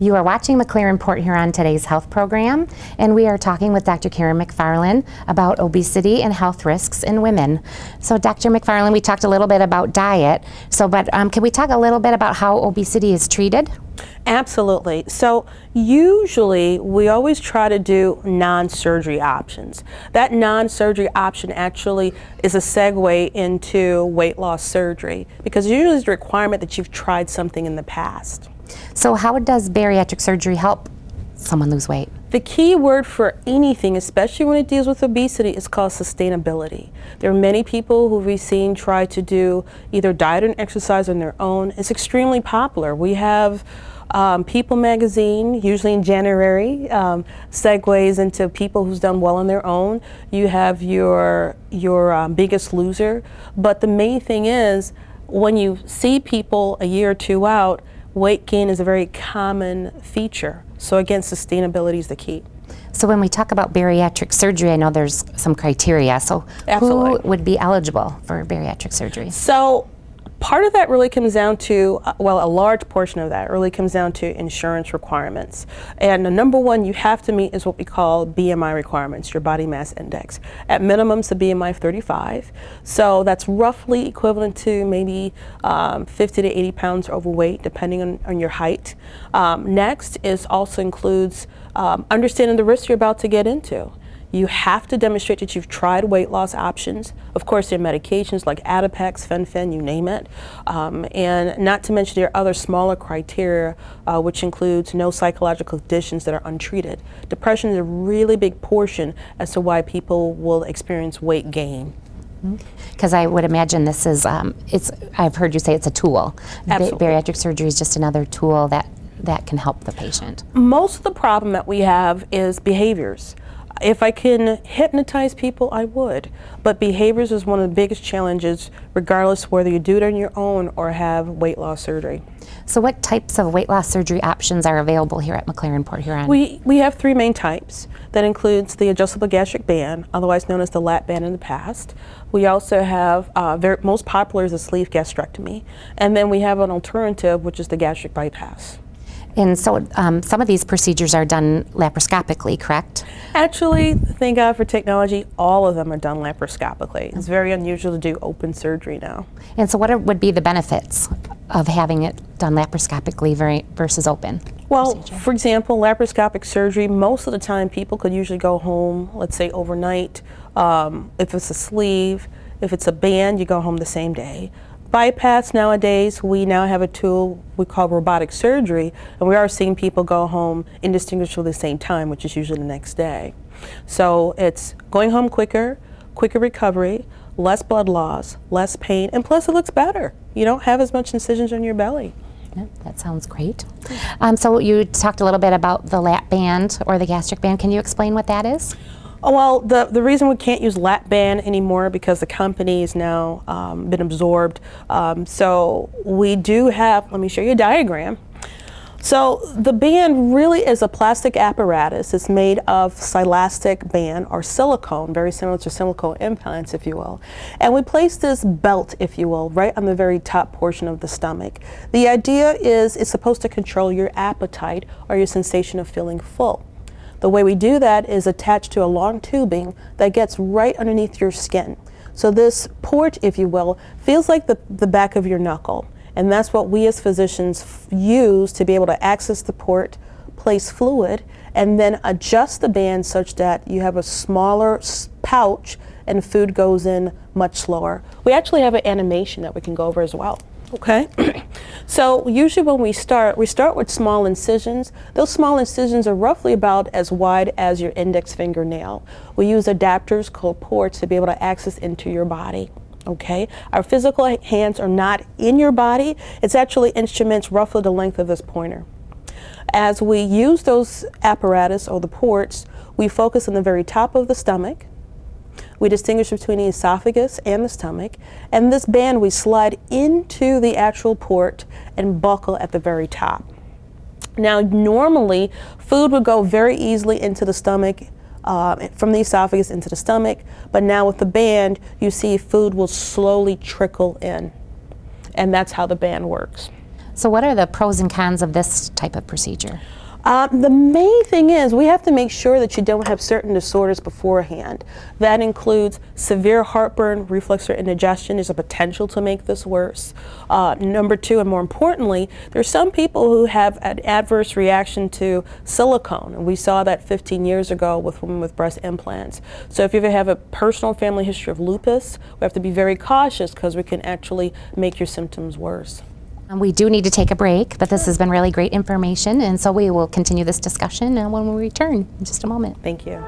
You are watching McLaren Port Huron today's health program, and we are talking with Dr. Karen McFarlane about obesity and health risks in women. So, Dr. McFarlane, we talked a little bit about diet. So, but um, can we talk a little bit about how obesity is treated? Absolutely. So usually we always try to do non-surgery options. That non-surgery option actually is a segue into weight loss surgery because usually it's a requirement that you've tried something in the past. So how does bariatric surgery help someone lose weight? The key word for anything, especially when it deals with obesity, is called sustainability. There are many people who we've seen try to do either diet and exercise on their own. It's extremely popular. We have um, People magazine, usually in January, um, segues into people who's done well on their own. You have your your um, biggest loser, but the main thing is when you see people a year or two out, weight gain is a very common feature. So again, sustainability is the key. So when we talk about bariatric surgery, I know there's some criteria. So Absolutely. who would be eligible for bariatric surgery? So Part of that really comes down to, uh, well, a large portion of that really comes down to insurance requirements. And the number one you have to meet is what we call BMI requirements, your body mass index. At minimum, it's a BMI of 35. So that's roughly equivalent to maybe um, 50 to 80 pounds overweight, depending on, on your height. Um, next is also includes um, understanding the risk you're about to get into. You have to demonstrate that you've tried weight loss options. Of course, there are medications like Adipex, Fen-Phen, you name it. Um, and not to mention there are other smaller criteria, uh, which includes no psychological conditions that are untreated. Depression is a really big portion as to why people will experience weight gain. Because I would imagine this is, um, it's. I've heard you say it's a tool. Absolutely. Ba bariatric surgery is just another tool that that can help the patient. Most of the problem that we have is behaviors. If I can hypnotize people, I would. But behaviors is one of the biggest challenges, regardless whether you do it on your own or have weight loss surgery. So what types of weight loss surgery options are available here at McLaren Port Huron? We, we have three main types. That includes the adjustable gastric band, otherwise known as the lap band in the past. We also have, uh, very, most popular is a sleeve gastrectomy. And then we have an alternative, which is the gastric bypass. And so um, some of these procedures are done laparoscopically, correct? Actually, thank God for technology, all of them are done laparoscopically. It's very unusual to do open surgery now. And so what are, would be the benefits of having it done laparoscopically versus open? Well, procedure? for example, laparoscopic surgery, most of the time people could usually go home, let's say overnight. Um, if it's a sleeve, if it's a band, you go home the same day bypass nowadays, we now have a tool we call robotic surgery, and we are seeing people go home indistinguishably the same time, which is usually the next day. So it's going home quicker, quicker recovery, less blood loss, less pain, and plus it looks better. You don't have as much incisions on your belly. Yeah, that sounds great. Um, so you talked a little bit about the lap band or the gastric band. Can you explain what that is? Oh, well, the, the reason we can't use lap band anymore because the company has now um, been absorbed. Um, so we do have, let me show you a diagram. So the band really is a plastic apparatus. It's made of silastic band or silicone, very similar to silicone implants, if you will. And we place this belt, if you will, right on the very top portion of the stomach. The idea is it's supposed to control your appetite or your sensation of feeling full. The way we do that is attached to a long tubing that gets right underneath your skin. So this port, if you will, feels like the, the back of your knuckle. And that's what we as physicians use to be able to access the port, place fluid, and then adjust the band such that you have a smaller pouch and food goes in much slower. We actually have an animation that we can go over as well. Okay, so usually when we start, we start with small incisions. Those small incisions are roughly about as wide as your index fingernail. We use adapters called ports to be able to access into your body. Okay, our physical hands are not in your body. It's actually instruments roughly the length of this pointer. As we use those apparatus or the ports, we focus on the very top of the stomach, we distinguish between the esophagus and the stomach. And this band we slide into the actual port and buckle at the very top. Now, normally, food would go very easily into the stomach, uh, from the esophagus into the stomach, but now with the band, you see food will slowly trickle in. And that's how the band works. So what are the pros and cons of this type of procedure? Um, the main thing is we have to make sure that you don't have certain disorders beforehand. That includes severe heartburn, reflux, or indigestion. There's a potential to make this worse. Uh, number two, and more importantly, there's some people who have an adverse reaction to silicone, and we saw that 15 years ago with women with breast implants. So if you have a personal family history of lupus, we have to be very cautious because we can actually make your symptoms worse. And we do need to take a break, but this has been really great information, and so we will continue this discussion uh, when we return in just a moment. Thank you.